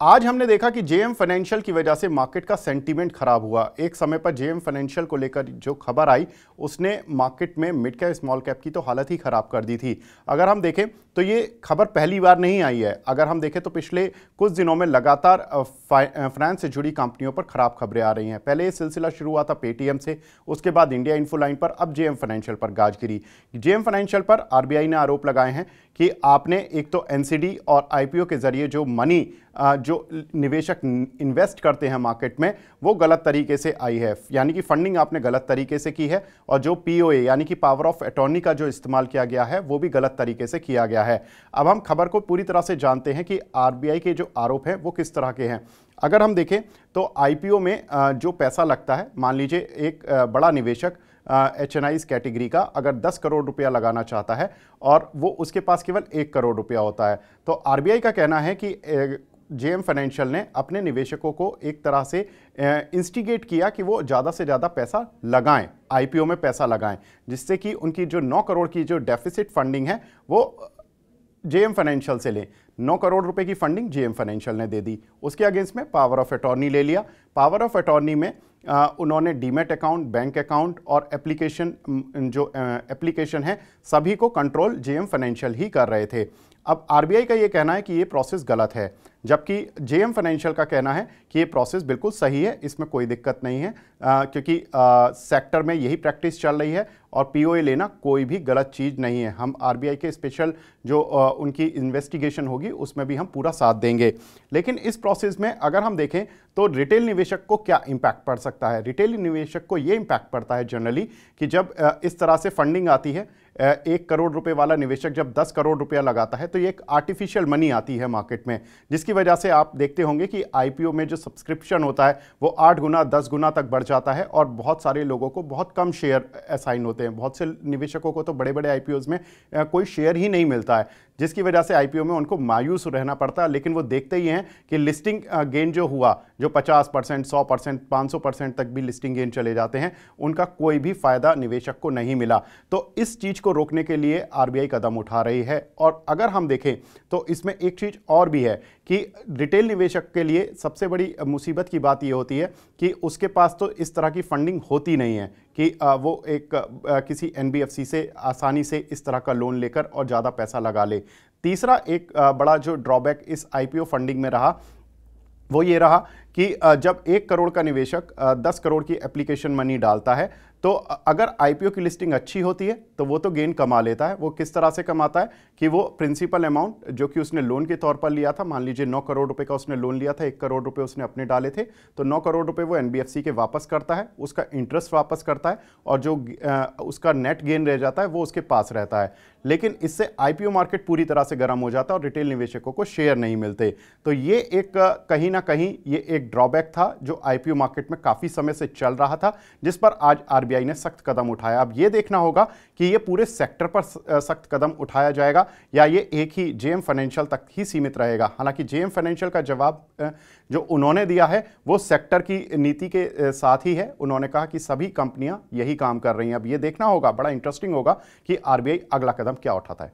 आज हमने देखा कि जेएम फाइनेंशियल की वजह से मार्केट का सेंटीमेंट खराब हुआ। एक समय पर जेएम फाइनेंशियल को लेकर जो खबर आई, उसने मार्केट में मिड कैप, स्मॉल कैप की तो हालत ही खराब कर दी थी। अगर हम देखें तो ये खबर पहली बार नहीं आई है। अगर हम देखें तो पिछले कुछ दिनों में लगातार फाइनेंस से जुड़ी कंपनियों पर खराब खबरें आ रही हैं। पहले ये सिलसिला शुरू हुआ था पेटीएम से, उसके बाद इंडिया इन्फोलाइन पर अब जेएम फाइनेंशियल पर गाज गिरी। जेएम फाइनेंशियल पर आरबीआई ने आरोप लगाए हैं कि आपने एक तो एनसीडी और आईपीओ के ज़रिए जो मनी जो निवेशक इन्वेस्ट करते हैं मार्केट में, वो गलत तरीके से आई है। यानी कि फंडिंग आपने गलत तरीके से की है और जो पीओए यानी कि पावर ऑफ़ अटॉर्नी का जो इस्तेमाल किया गया है, वो भी गलत तरीके से किया गया है। अब हम खबर को पूरी तरह से जानते हैं कि आरबीआई के जो आरोप हैं, वो किस तरह के हैं। अगर हम देखें तो आईपीओ में जो पैसा लगता है, मान लीजिए एक बड़ा निवेशक एच एन कैटेगरी का अगर 10 करोड़ रुपया लगाना चाहता है और वो उसके पास केवल एक करोड़ रुपया होता है तो आरबीआई का कहना है कि जेएम फाइनेंशियल ने अपने निवेशकों को एक तरह से इंस्टिगेट किया कि वो ज़्यादा से ज़्यादा पैसा लगाएँ आईपीओ में पैसा लगाएँ जिससे कि उनकी जो 9 करोड़ की जो डेफिसिट फंडिंग है वो जेएम फाइनेंशियल से लें। नौ करोड़ रुपए की फंडिंग जेएम फाइनेंशियल ने दे दी। उसके अगेंस्ट में पावर ऑफ़ अटॉर्नी ले लिया। पावर ऑफ़ अटॉर्नी में आ, उन्होंने डीमेट अकाउंट बैंक अकाउंट और एप्लीकेशन जो एप्लीकेशन है सभी को कंट्रोल जेएम फाइनेंशियल ही कर रहे थे। अब आरबीआई का ये कहना है कि ये प्रोसेस गलत है। जबकि जेएम फाइनेंशियल का कहना है कि ये प्रोसेस बिल्कुल सही है इसमें कोई दिक्कत नहीं है आ, क्योंकि आ, सेक्टर में यही प्रैक्टिस चल रही है और पीओए लेना कोई भी गलत चीज़ नहीं है। हम आरबीआई के स्पेशल जो आ, उनकी इन्वेस्टिगेशन होगी उसमें भी हम पूरा साथ देंगे। लेकिन इस प्रोसेस में अगर हम देखें तो रिटेल निवेशक को क्या इम्पैक्ट पड़ सकता है? रिटेल निवेशक को ये इम्पैक्ट पड़ता है जनरली कि जब आ, इस तरह से फंडिंग आती है एक करोड़ रुपए वाला निवेशक जब दस करोड़ रुपया लगाता है तो ये एक आर्टिफिशियल मनी आती है मार्केट में जिसकी वजह से आप देखते होंगे कि आईपीओ में जो सब्सक्रिप्शन होता है, वो आठ गुना, दस गुना तक बढ़ जाता है और बहुत सारे लोगों को बहुत कम शेयर असाइन होते हैं। बहुत से निवेशकों को तो बड़े बड़े आई में कोई शेयर ही नहीं मिलता है। जिसकी वजह से आईपीओ में उनको मायूस रहना पड़ता है लेकिन वो देखते ही हैं कि लिस्टिंग गेन जो हुआ, जो 50 परसेंट, सौ परसेंट, पाँच सौ परसेंट तक भी लिस्टिंग गेन चले जाते हैं, उनका कोई भी फ़ायदा निवेशक को नहीं मिला। तो इस चीज़ को रोकने के लिए आरबीआई कदम उठा रही है। और अगर हम देखें तो इसमें एक चीज़ और भी है कि रिटेल निवेशक के लिए सबसे बड़ी मुसीबत की बात ये होती है कि उसके पास तो इस तरह की फंडिंग होती नहीं है। कि वो एक किसी एनबीएफसी से आसानी से इस तरह का लोन लेकर और ज़्यादा पैसा लगा ले। तीसरा एक बड़ा जो ड्रॉबैक इस आईपीओ फंडिंग में रहा, वो ये रहा कि जब एक करोड़ का निवेशक दस करोड़ की एप्लीकेशन मनी डालता है तो अगर आईपीओ की लिस्टिंग अच्छी होती है तो वो तो गेन कमा लेता है। वो किस तरह से कमाता है कि वो प्रिंसिपल अमाउंट, जो कि उसने लोन के तौर पर लिया था, मान लीजिए नौ करोड़ रुपए का उसने लोन लिया था, एक करोड़ रुपए उसने अपने डाले थे तो नौ करोड़ रुपए वो एनबीएफसी के वापस करता है, उसका इंटरेस्ट वापस करता है, और जो उसका नेट गेन रह जाता है, वो उसके पास रहता है। लेकिन इससे आईपीओ मार्केट पूरी तरह से गर्म हो जाता है और रिटेल निवेशकों को शेयर नहीं मिलते। तो ये एक, कहीं ना कहीं ये एक ड्रॉबैक था, जो आईपीओ मार्केट में काफ़ी समय से चल रहा था, जिस पर आज आरबीआई ने सख्त कदम उठाया। अब ये देखना होगा कि ये पूरे सेक्टर पर सख्त कदम उठाया जाएगा या ये एक ही जेएम फाइनेंशियल तक ही सीमित रहेगा। हालाँकि जेएम फाइनेंशियल का जवाब जो उन्होंने दिया है, वो सेक्टर की नीति के साथ ही है। उन्होंने कहा कि सभी कंपनियाँ यही काम कर रही हैं। अब ये देखना होगा, बड़ा इंटरेस्टिंग होगा कि आरबीआई अगला कदम क्या उठाता है।